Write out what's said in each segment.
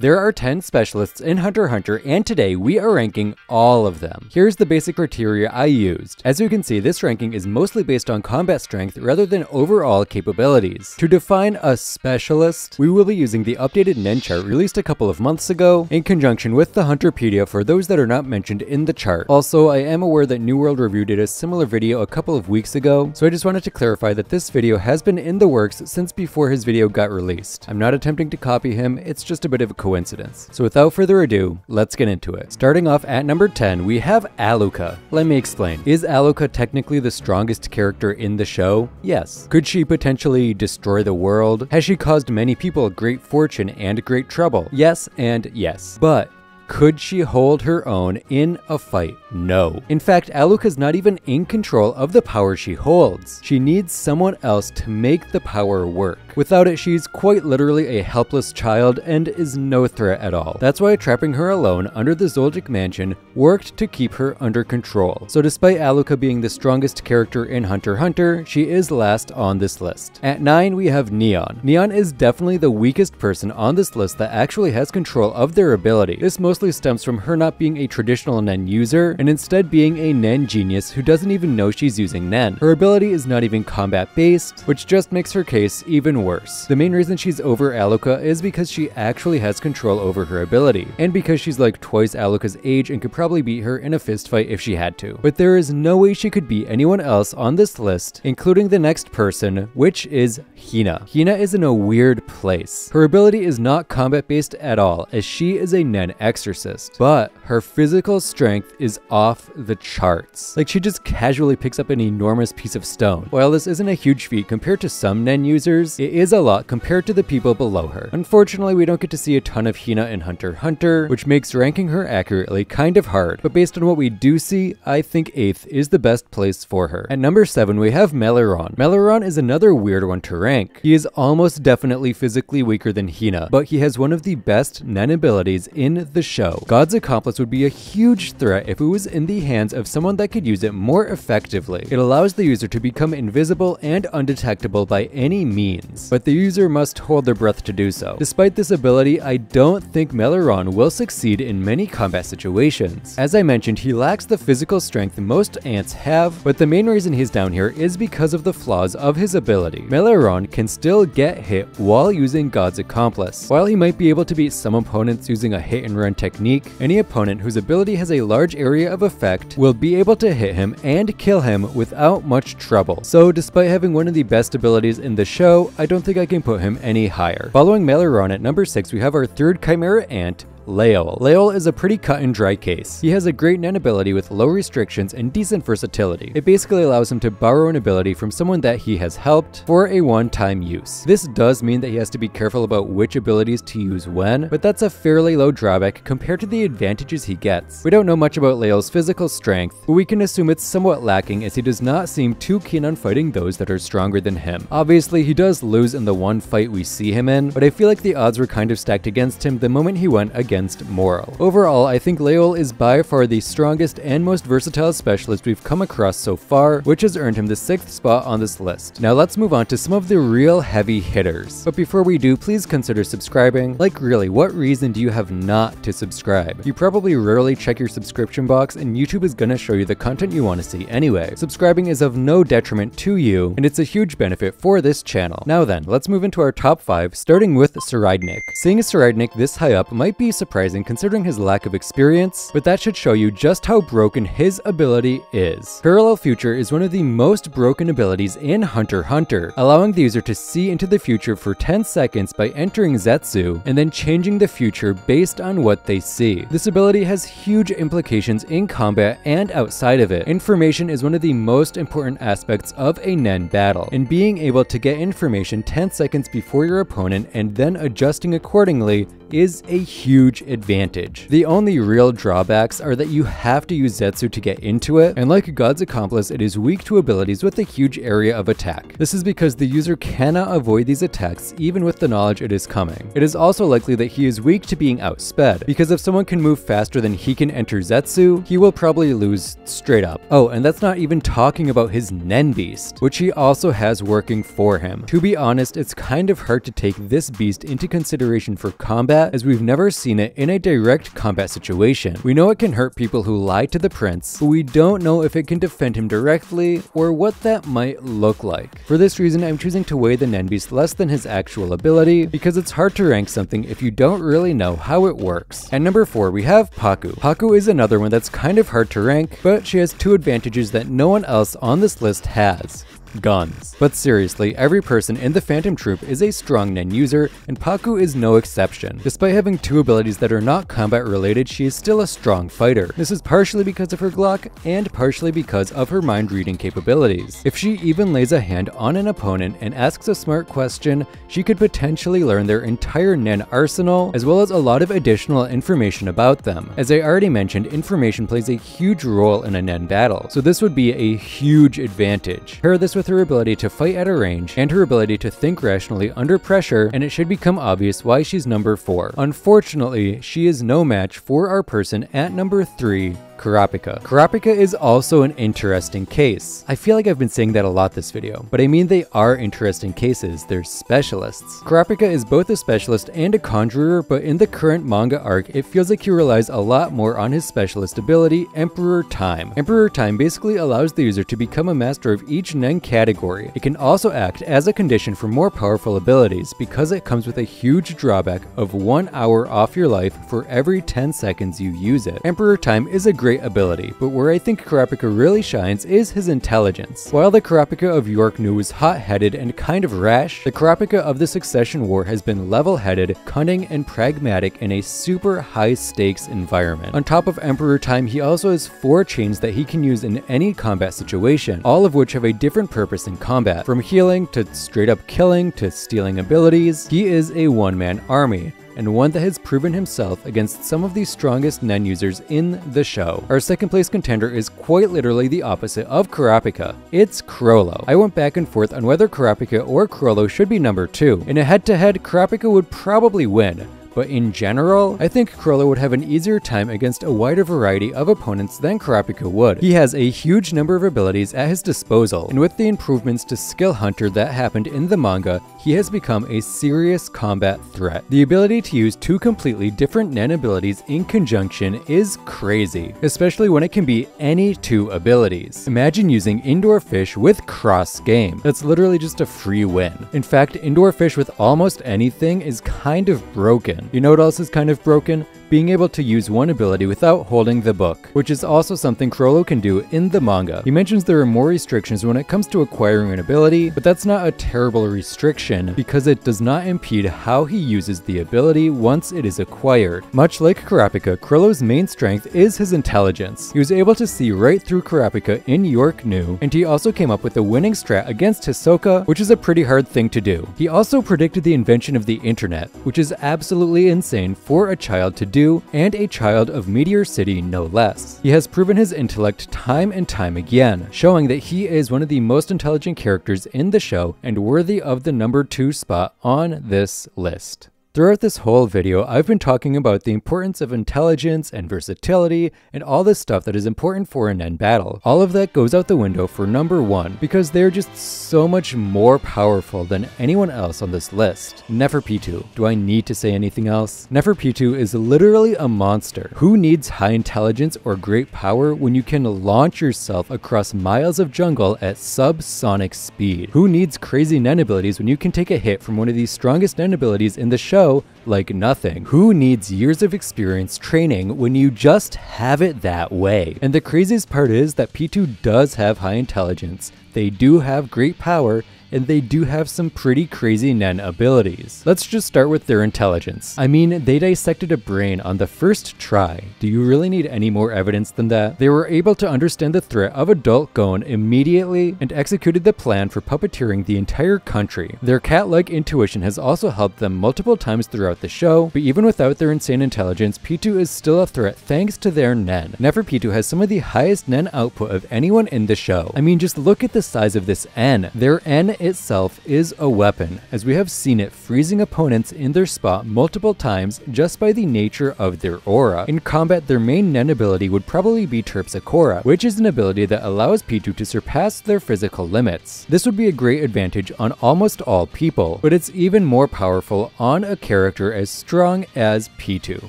There are 10 specialists in Hunter Hunter, and today we are ranking all of them. Here's the basic criteria I used. As you can see, this ranking is mostly based on combat strength rather than overall capabilities. To define a specialist, we will be using the updated Nen chart released a couple of months ago in conjunction with the Hunterpedia for those that are not mentioned in the chart. Also, I am aware that New World Review did a similar video a couple of weeks ago, so I just wanted to clarify that this video has been in the works since before his video got released. I'm not attempting to copy him, it's just a bit of a coincidence. So without further ado, let's get into it. Starting off at number 10, we have Alluka. Let me explain. Is Alluka technically the strongest character in the show? Yes. Could she potentially destroy the world? Has she caused many people great fortune and great trouble? Yes and yes. But could she hold her own in a fight? No. In fact, Alluka's not even in control of the power she holds. She needs someone else to make the power work. Without it, she's quite literally a helpless child and is no threat at all. That's why trapping her alone under the Zoldyck mansion worked to keep her under control. So despite Alluka being the strongest character in Hunter x Hunter, she is last on this list. At 9, we have Neon. Neon is definitely the weakest person on this list that actually has control of their ability. This mostly stems from her not being a traditional Nen user, and instead being a Nen genius who doesn't even know she's using Nen. Her ability is not even combat based, which just makes her case even worse. The main reason she's over Alluka is because she actually has control over her ability, and because she's like twice Alluka's age and could probably beat her in a fistfight if she had to. But there is no way she could beat anyone else on this list, including the next person, which is Hina. Hina is in a weird place. Her ability is not combat based at all, as she is a Nen exorcist, but her physical strength is off the charts. Like she just casually picks up an enormous piece of stone. While this isn't a huge feat compared to some Nen users, it is a lot compared to the people below her. Unfortunately, we don't get to see a ton of Hina in Hunter Hunter, which makes ranking her accurately kind of hard, but based on what we do see, I think 8th is the best place for her. At number 7, we have Meleoron. Meleoron is another weird one to rank. He is almost definitely physically weaker than Hina, but he has one of the best Nen abilities in the show. God's Accomplice would be a huge threat if it was in the hands of someone that could use it more effectively. It allows the user to become invisible and undetectable by any means, but the user must hold their breath to do so. Despite this ability, I don't think Meleoron will succeed in many combat situations. As I mentioned, he lacks the physical strength most ants have, but the main reason he's down here is because of the flaws of his ability. Meleoron can still get hit while using God's Accomplice. While he might be able to beat some opponents using a hit and run technique, any opponent whose ability has a large area of effect will be able to hit him and kill him without much trouble. So despite having one of the best abilities in the show, I don't think I can put him any higher. Following Meleoron at number 6, we have our third Chimera Ant, Leol. Leol is a pretty cut and dry case. He has a great Nen ability with low restrictions and decent versatility. It basically allows him to borrow an ability from someone that he has helped for a one-time use. This does mean that he has to be careful about which abilities to use when, but that's a fairly low drawback compared to the advantages he gets. We don't know much about Leol's physical strength, but we can assume it's somewhat lacking as he does not seem too keen on fighting those that are stronger than him. Obviously, he does lose in the one fight we see him in, but I feel like the odds were kind of stacked against him the moment he went against against Morel. Overall, I think Leol is by far the strongest and most versatile specialist we've come across so far, which has earned him the 6th spot on this list. Now let's move on to some of the real heavy hitters. But before we do, please consider subscribing. Like really, what reason do you have not to subscribe? You probably rarely check your subscription box and YouTube is gonna show you the content you want to see anyway. Subscribing is of no detriment to you, and it's a huge benefit for this channel. Now then, let's move into our top 5, starting with Tserriednich. Seeing a Tserriednich this high up might be surprising considering his lack of experience, but that should show you just how broken his ability is. Parallel Future is one of the most broken abilities in Hunter Hunter, allowing the user to see into the future for 10 seconds by entering Zetsu and then changing the future based on what they see. This ability has huge implications in combat and outside of it. Information is one of the most important aspects of a Nen battle, and being able to get information 10 seconds before your opponent and then adjusting accordingly is a huge huge advantage. The only real drawbacks are that you have to use Zetsu to get into it, and like God's Accomplice, it is weak to abilities with a huge area of attack. This is because the user cannot avoid these attacks even with the knowledge it is coming. It is also likely that he is weak to being outsped, because if someone can move faster than he can enter Zetsu, he will probably lose straight up. Oh, and that's not even talking about his Nen Beast, which he also has working for him. To be honest, it's kind of hard to take this beast into consideration for combat as we've never seen it in a direct combat situation. We know it can hurt people who lie to the prince, but we don't know if it can defend him directly or what that might look like. For this reason, I'm choosing to weigh the Nen Beast less than his actual ability because it's hard to rank something if you don't really know how it works. At number 4, we have Paku. Paku is another one that's kind of hard to rank, but she has two advantages that no one else on this list has guns. But seriously, every person in the Phantom Troupe is a strong Nen user, and Paku is no exception. Despite having two abilities that are not combat related, she is still a strong fighter. This is partially because of her Glock, and partially because of her mind reading capabilities. If she even lays a hand on an opponent and asks a smart question, she could potentially learn their entire Nen arsenal, as well as a lot of additional information about them. As I already mentioned, information plays a huge role in a Nen battle, so this would be a huge advantage. Pair this with with her ability to fight at a range and her ability to think rationally under pressure, and it should become obvious why she's number 4. Unfortunately, she is no match for our person at number 3, Kurapika. Kurapika is also an interesting case. I feel like I've been saying that a lot this video, but I mean they are interesting cases, they're specialists. Kurapika is both a specialist and a conjurer, but in the current manga arc, it feels like he relies a lot more on his specialist ability, Emperor Time. Emperor Time basically allows the user to become a master of each Nen category. It can also act as a condition for more powerful abilities because it comes with a huge drawback of 1 hour off your life for every 10 seconds you use it. Emperor Time is a great ability, but where I think Kurapika really shines is his intelligence. While the Kurapika of York New was hot-headed and kind of rash, the Kurapika of the Succession War has been level-headed, cunning, and pragmatic in a super high-stakes environment. On top of Emperor Time, he also has four chains that he can use in any combat situation, all of which have a different purpose in combat. From healing to straight up killing to stealing abilities, he is a one-man army and one that has proven himself against some of the strongest Nen users in the show. Our second place contender is quite literally the opposite of Kurapika. It's Chrollo. I went back and forth on whether Kurapika or Chrollo should be number 2. In a head-to-head, -head, would probably win, but in general, I think Chrollo would have an easier time against a wider variety of opponents than Kurapika would. He has a huge number of abilities at his disposal, and with the improvements to Skill Hunter that happened in the manga, he has become a serious combat threat. The ability to use two completely different Nen abilities in conjunction is crazy, especially when it can be any two abilities. Imagine using Indoor Fish with Cross Game. That's literally just a free win. In fact, Indoor Fish with almost anything is kind of broken. You know what else is kind of broken? being able to use one ability without holding the book, which is also something Chrollo can do in the manga. He mentions there are more restrictions when it comes to acquiring an ability, but that's not a terrible restriction because it does not impede how he uses the ability once it is acquired. Much like Kurapika, Chrollo's main strength is his intelligence. He was able to see right through Kurapika in York New, and he also came up with a winning strat against Hisoka, which is a pretty hard thing to do. He also predicted the invention of the internet, which is absolutely insane for a child to do and a child of Meteor City no less. He has proven his intellect time and time again, showing that he is one of the most intelligent characters in the show and worthy of the number 2 spot on this list. Throughout this whole video, I've been talking about the importance of intelligence and versatility and all this stuff that is important for an Nen battle. All of that goes out the window for number one because they're just so much more powerful than anyone else on this list. Neferpitou. Do I need to say anything else? Neferpitou is literally a monster. Who needs high intelligence or great power when you can launch yourself across miles of jungle at subsonic speed? Who needs crazy Nen abilities when you can take a hit from one of the strongest Nen abilities in the show like nothing. Who needs years of experience training when you just have it that way? And the craziest part is that Pitou does have high intelligence, they do have great power, and they do have some pretty crazy Nen abilities. Let's just start with their intelligence. I mean, they dissected a brain on the first try. Do you really need any more evidence than that? They were able to understand the threat of adult Gon immediately and executed the plan for puppeteering the entire country. Their cat-like intuition has also helped them multiple times throughout the show, but even without their insane intelligence, Pitou is still a threat thanks to their Nen. Neferpitou has some of the highest Nen output of anyone in the show. I mean, just look at the size of this En. Their En itself is a weapon, as we have seen it freezing opponents in their spot multiple times just by the nature of their aura. In combat, their main Nen ability would probably be Terpsichore, which is an ability that allows Pitou to surpass their physical limits. This would be a great advantage on almost all people, but it's even more powerful on a character as strong as Pitou.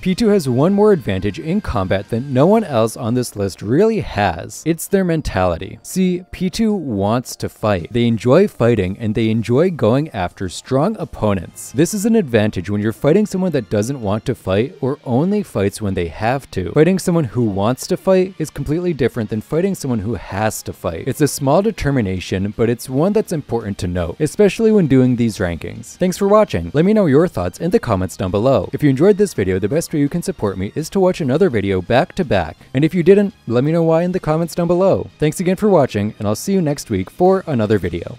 Pitou has one more advantage in combat that no one else on this list really has. It's their mentality. See, Pitou wants to fight. They enjoy and they enjoy going after strong opponents. This is an advantage when you're fighting someone that doesn't want to fight or only fights when they have to. Fighting someone who wants to fight is completely different than fighting someone who has to fight. It's a small determination, but it's one that's important to note, especially when doing these rankings. Thanks for watching. Let me know your thoughts in the comments down below. If you enjoyed this video, the best way you can support me is to watch another video back to back. And if you didn't, let me know why in the comments down below. Thanks again for watching, and I'll see you next week for another video.